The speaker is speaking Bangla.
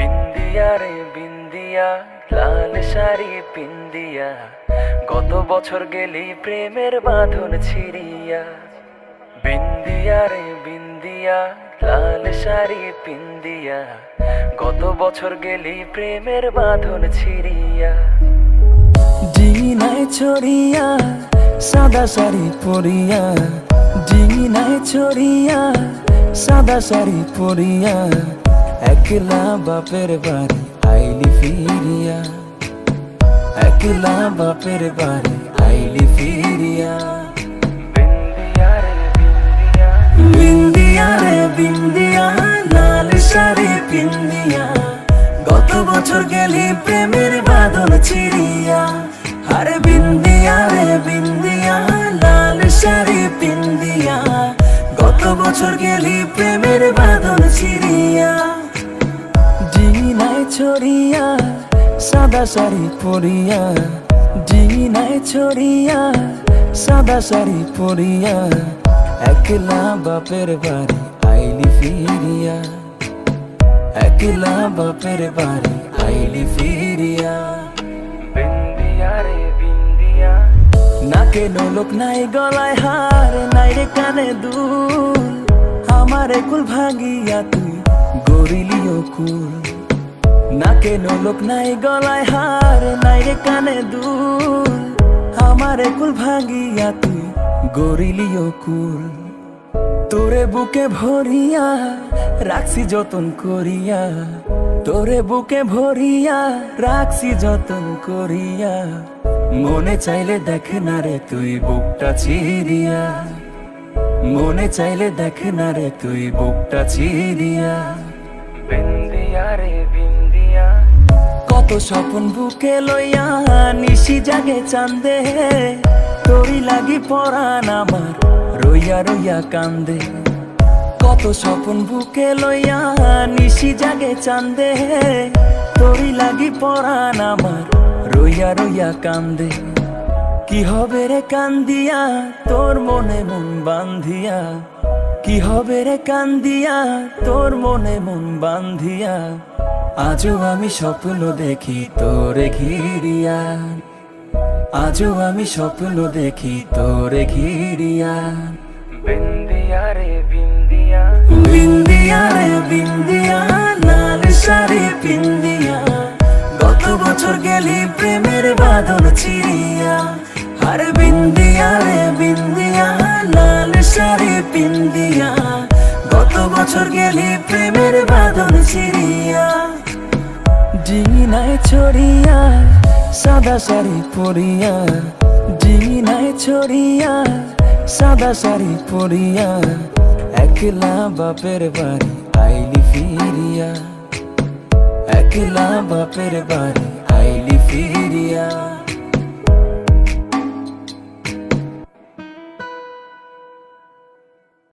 বিন্দিয়া রে বিন্দিয়া, লাল শাড়ি পিন্দিয়া, গত বছর গেলি প্রেমের বাঁধন ছিড়িয়া। বিন্দিয়া রে বিন্দিয়া, লাল শাড়ি পিন্দিয়া, গত বছর গেলি প্রেমের বাঁধন ছিড়িয়া। জিনায় ছড়িয়া, সাদা শাড়ি পরিয়া। জিনায় ছড়িয়া, সাদা শাড়ি পরিয়া। একলা বাপের বাড়ি আইলি ফিরিয়া। একলা বাপের বাড়ি আইলি ফিরিয়া। বিন্দিয়া রে বিন্দিয়া, লাল শাড়ি পিন্দিয়া গত বছর গেলি প্রেমের বাদল ছিড়িয়া। আরে বিন্দিয়া রে বিন্দিয়া, লাল শাড়ি পিন্দিয়া গত বছর গেলি প্রেমের বাদল ছিড়িয়া। ছড়িয়া, সাদা শাড়ি পরিয়া জিনায় ছড়িয়া, সাদা শাড়ি পরিয়া, একলা বাপের বাড়ি আইলি ফিরিয়া, একলা বাপের বাড়ি আইলি ফিরিয়া। নাকে নোলক নাই, গলায় হার নাই রে কানে দুল, আমারে কুল ভাঙিয়া তুই গরিলিও কুল। নাকে নোলক নাই গলায় হার, নাই রে কানে দুল। আমারে কুল ভাঙিয়া তুই গরিলিও কুল তোরে বুকে ভরিয়া রাখছি যতন করিয়া। তোরে বুকে ভরিয়া রাখছি যতন করিয়া। মনে চাইলে দেখ না রে তুই বুকটা চিরিয়া মনে চাইলে দেখ না রে তুই বুকটা চিরিয়া কত স্বপন বুকে লইয়া নিশি জাগে চান্দে। তোরি লাগি পরাণ আমার, রইয়া রইয়া কান্দে। কত স্বপন বুকে লইয়া নিশি জাগে চান্দে। তোরি লাগি পরাণ আমার, রইয়া রইয়া কান্দে। কি হবে রে কান্দিয়া, তোর মনে মন বান্ধিয়া? কি হবে রে কান্দিয়া, তোর মনে মন বান্ধিয়া? আজও আমি স্বপ্ন দেখি তোরে ঘিরিয়া আজও আমি স্বপ্ন দেখি তোরে ঘিরিয়া বিন্দিয়া রে বিন্দিয়া। বিন্দিয়া রে বিন্দিয়া লাল শাড়ি পিন্দিয়া। গত বছর গেলি প্রেমের বাদল ছিড়িয়া। আর বিন্দিয়া রে বিন্দিয়া লাল শাড়ি পিন্দিয়া। গত বছর গেলি প্রেমের বাদল ছিড়িয়া। জিনায় ছড়িয়া, সাদা শাড়ি পরিয়া। নাই ছড়িয়া, সাদা শাড়ি পরিয়া। একলা বাপের বাড়ি আইলি ফিরিয়া। একলা বাপের বাড়ি আইলি ফিরিয়া।